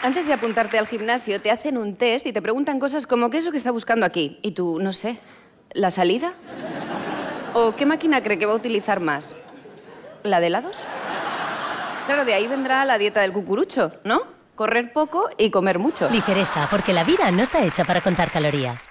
Antes de apuntarte al gimnasio, te hacen un test y te preguntan cosas como ¿qué es lo que está buscando aquí? Y tú, no sé, ¿la salida? ¿O qué máquina cree que va a utilizar más? ¿La de helados? Claro, de ahí vendrá la dieta del cucurucho, ¿no? Correr poco y comer mucho. Ligereza, porque la vida no está hecha para contar calorías.